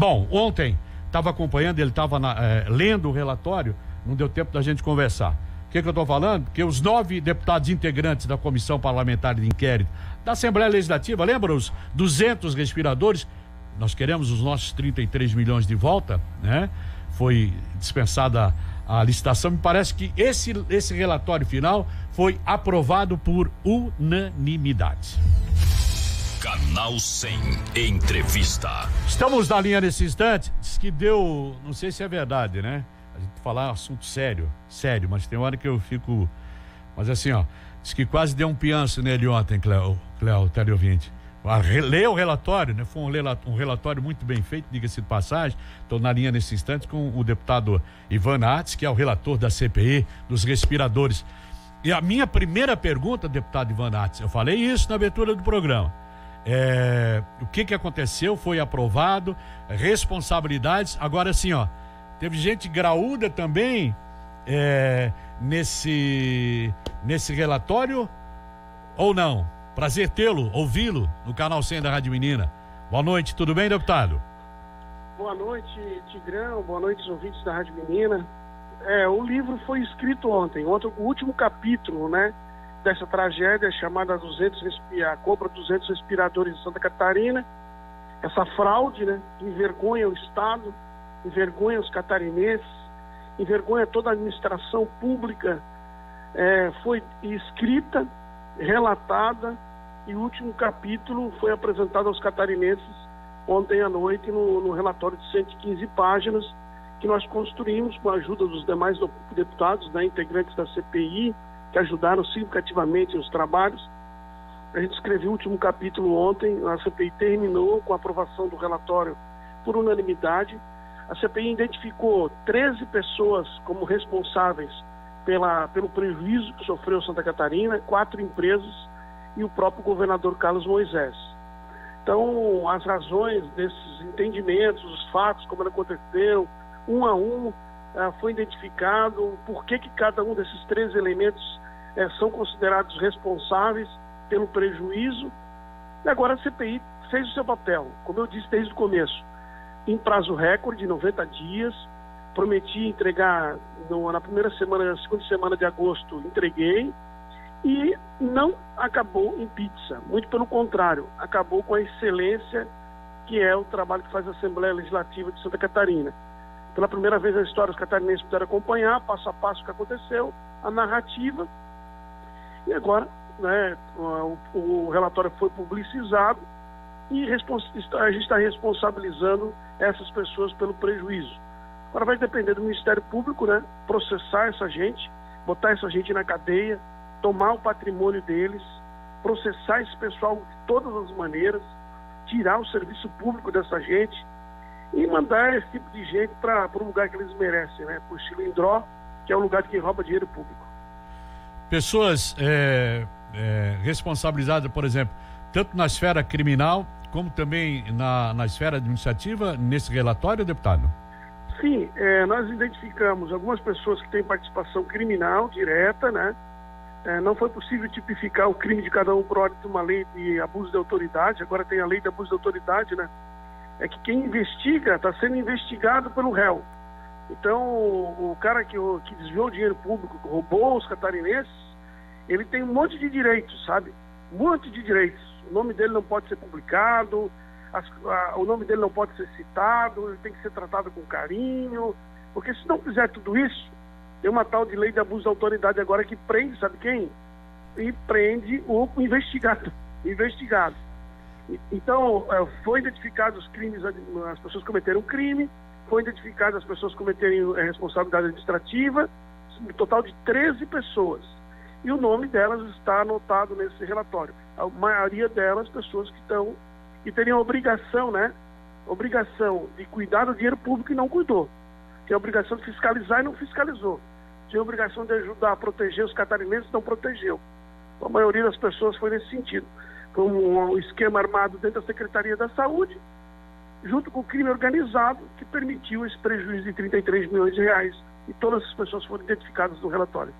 Bom, ontem estava acompanhando, ele estava é, lendo o relatório, não deu tempo da gente conversar. O que, que eu estou falando? Que os nove deputados integrantes da Comissão Parlamentar de Inquérito da Assembleia Legislativa, lembra os 200 respiradores? Nós queremos os nossos 33 milhões de volta, né? Foi dispensada a licitação. Me parece que esse, esse relatório final foi aprovado por unanimidade. Canal 100 Entrevista. Estamos na linha nesse instante. Diz que deu, não sei se é verdade, né? A gente falar assunto sério, sério, mas tem hora que eu fico. Mas assim, ó, diz que quase deu um pianço nele ontem, Cléo, Cléo teleouvinte. Lê o relatório, né? Foi um relatório muito bem feito, diga-se de passagem. Estou na linha nesse instante com o deputado Ivan Artes, que é o relator da CPI dos respiradores. E a minha primeira pergunta, deputado Ivan Artes, eu falei isso na abertura do programa. É, o que que aconteceu? Foi aprovado, responsabilidades. Agora sim, ó, teve gente graúda também é, nesse nesse relatório ou não? Prazer tê-lo, ouvi-lo no canal 100 da Rádio Menina. Boa noite, tudo bem, deputado? Boa noite, Tigrão. Boa noite, ouvintes da Rádio Menina. É, o livro foi escrito ontem, ontem o último capítulo, né, dessa tragédia chamada 200 a compra de 200 respiradores em Santa Catarina. Essa fraude, né, envergonha o Estado, envergonha os catarinenses, envergonha toda a administração pública. É, foi escrita relatada e o último capítulo foi apresentado aos catarinenses ontem à noite no, no relatório de 115 páginas que nós construímos com a ajuda dos demais deputados, né, integrantes da CPI, que ajudaram significativamente os trabalhos. A gente escreveu o último capítulo ontem, a CPI terminou com a aprovação do relatório por unanimidade. A CPI identificou 13 pessoas como responsáveis pela, pelo prejuízo que sofreu Santa Catarina, quatro empresas e o próprio governador Carlos Moisés. Então, as razões desses entendimentos, os fatos, como aconteceram, um a um, ah, foi identificado por que, que cada um desses três elementos eh, são considerados responsáveis pelo prejuízo. E agora a CPI fez o seu papel, como eu disse desde o começo, em prazo recorde, 90 dias, prometi entregar no, na primeira semana, na segunda semana de agosto, entreguei e não acabou em pizza, muito pelo contrário, acabou com a excelência que é o trabalho que faz a Assembleia Legislativa de Santa Catarina. Pela primeira vez na história, os catarinenses puderam acompanhar passo a passo o que aconteceu, a narrativa, e agora né, o, o relatório foi publicizado e a gente está responsabilizando essas pessoas pelo prejuízo. Agora vai depender do Ministério Público, né? Processar essa gente, botar essa gente na cadeia, tomar o patrimônio deles, processar esse pessoal de todas as maneiras, tirar o serviço público dessa gente e mandar esse tipo de gente para o lugar que eles merecem, né? Para o Chilindró, que é o lugar de quem rouba dinheiro público. Pessoas é, é, responsabilizadas, por exemplo, tanto na esfera criminal como também na, na esfera administrativa, nesse relatório, deputado? Sim, é, nós identificamos algumas pessoas que têm participação criminal direta, né? É, não foi possível tipificar o crime de cada um por ordem de uma lei de abuso de autoridade, agora tem a lei de abuso de autoridade, né? É que quem investiga está sendo investigado pelo réu. Então, o, cara que, que desviou dinheiro público, que roubou os catarinenses, ele tem um monte de direitos, sabe? Um monte de direitos. O nome dele não pode ser publicado, as, a, o nome dele não pode ser citado, ele tem que ser tratado com carinho, porque se não fizer tudo isso, tem uma tal de lei de abuso de autoridade agora que prende, sabe quem? E prende o investigado. investigado. Então, é, foi identificado os crimes, as pessoas cometeram crime, foi identificado as pessoas cometerem é, responsabilidade administrativa, um total de 13 pessoas. E o nome delas está anotado nesse relatório. A maioria delas, pessoas que estão e teriam a obrigação, né? Obrigação de cuidar do dinheiro público e não cuidou. Tinha a obrigação de fiscalizar e não fiscalizou. Tinha a obrigação de ajudar a proteger os catarinenses e não protegeu. A maioria das pessoas foi nesse sentido. Foi um esquema armado dentro da Secretaria da Saúde, junto com o crime organizado, que permitiu esse prejuízo de 33 milhões de reais. E todas as pessoas foram identificadas no relatório.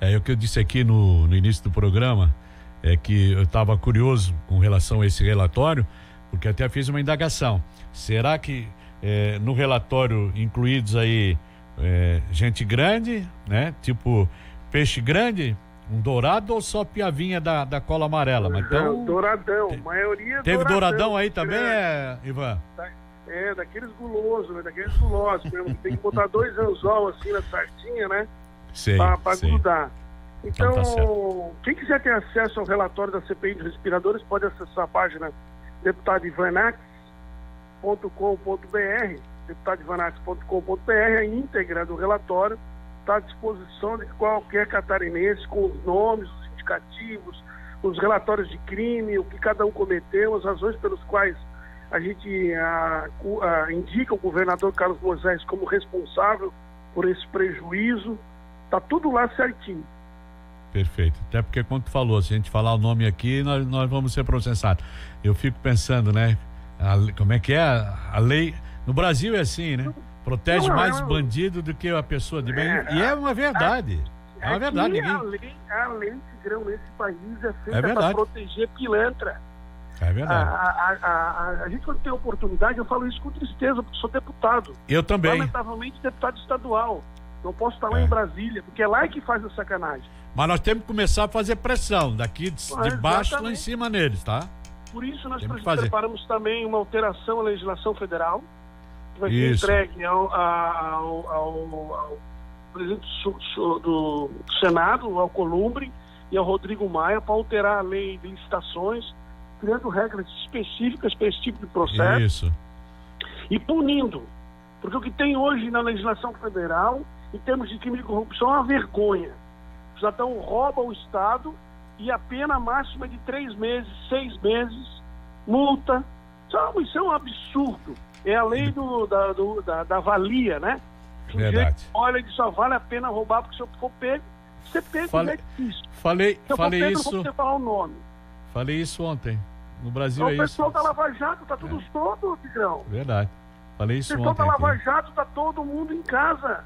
É, o que eu disse aqui no, no início do programa é que eu estava curioso com relação a esse relatório, porque até fiz uma indagação. Será que é, no relatório incluídos aí é, gente grande, né? Tipo peixe grande, um dourado ou só piavinha da, da cola amarela? Mas então, douradão, te, maioria Teve douradão, douradão aí também, é, Ivan? É, daqueles gulosos, né? Daqueles gulosos mesmo. Tem que botar dois anzol assim na sardinha, né? Sei, pra, pra grudar. Então, então tá quem quiser ter acesso ao relatório da CPI de respiradores pode acessar a página deputadivanax.com.br deputadivanax.com.br, a íntegra do relatório está à disposição de qualquer catarinense com os nomes, os indicativos, os relatórios de crime, o que cada um cometeu, as razões pelas quais a gente a, a, indica o governador Carlos Moisés como responsável por esse prejuízo. Está tudo lá certinho. Perfeito. Até porque, quando tu falou, se a gente falar o nome aqui, nós, nós vamos ser processados. Eu fico pensando, né? A, como é que é? A lei. No Brasil é assim, né? Protege não, mais não. bandido do que a pessoa de bem. É, e é uma verdade. É, uma verdade. Ninguém... A lei, a lei grão nesse país é feita é para proteger pilantra. É verdade. A, a, a, a, gente, quando tem oportunidade, eu falo isso com tristeza, porque sou deputado. Eu também. Lamentavelmente, deputado estadual. Não posso estar lá é. em Brasília, porque é lá que faz a sacanagem. Mas nós temos que começar a fazer pressão daqui de, de baixo lá em cima neles, tá? Por isso nós preparamos também uma alteração à legislação federal, vai ser entregue ao, ao, ao, ao presidente do Senado, ao Columbre e ao Rodrigo Maia, para alterar a lei de licitações, criando regras específicas para esse tipo de processo. Isso. E punindo. Porque o que tem hoje na legislação federal, em termos de crime de corrupção, é uma vergonha o cidadão rouba o Estado e a pena máxima de três meses, seis meses, multa. Isso é um absurdo. É a lei do, da, do, da, da valia, né? Verdade. olha, ele só vale a pena roubar porque se eu for pego, você pega falei, é difícil. Falei, se eu falei pego, isso. Não vou falar o nome. Falei isso ontem. No Brasil então, é isso. O pessoal da Lava Jato tá tudo é. todo, Tigrão. Verdade. Falei isso ontem. O pessoal da Lava Jato tá todo mundo em casa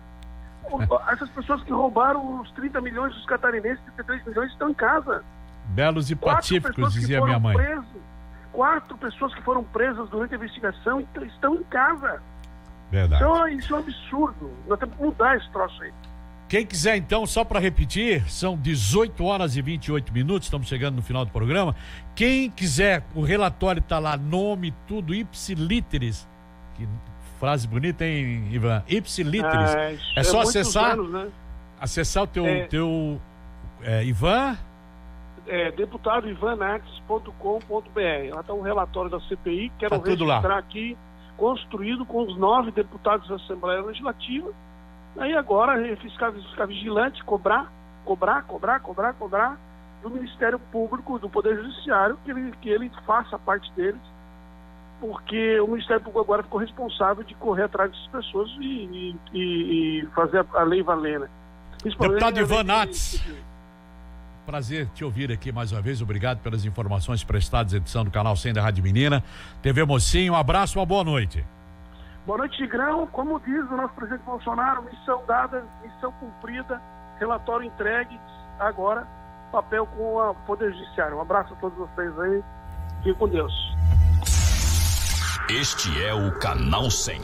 essas pessoas que roubaram os 30 milhões dos catarinenses, 33 milhões, estão em casa. Belos e pacíficos, dizia minha mãe. Presos, quatro pessoas que foram presas durante a investigação estão em casa. Verdade. Então, isso é um absurdo. Nós temos que mudar esse troço aí. Quem quiser, então, só para repetir, são 18 horas e 28 minutos, estamos chegando no final do programa. Quem quiser, o relatório está lá, nome, tudo, ipsilíteres, que Frase bonita, hein, Ivan? Ipsiliteris. É, é só acessar. Anos, né? Acessar o teu. É, teu é, Ivan? É, deputado ivanax.com.br. Lá está um relatório da CPI. Quero tá registrar aqui, construído com os nove deputados da Assembleia Legislativa. Aí agora ficar, ficar vigilante, cobrar, cobrar, cobrar, cobrar, cobrar do Ministério Público, do Poder Judiciário, que ele, que ele faça parte deles porque o Ministério Público agora ficou responsável de correr atrás dessas pessoas e, e, e fazer a, lei valer. Né? Deputado Ivan Nats, prazer te ouvir aqui mais uma vez. Obrigado pelas informações prestadas, edição do canal 100 da Rádio Menina. TV Mocinho, um abraço, uma boa noite. Boa noite, Tigrão. Como diz o nosso presidente Bolsonaro, missão dada, missão cumprida, relatório entregue, agora papel com o Poder Judiciário. Um abraço a todos vocês aí. Fique com Deus. Este é o Canal 100.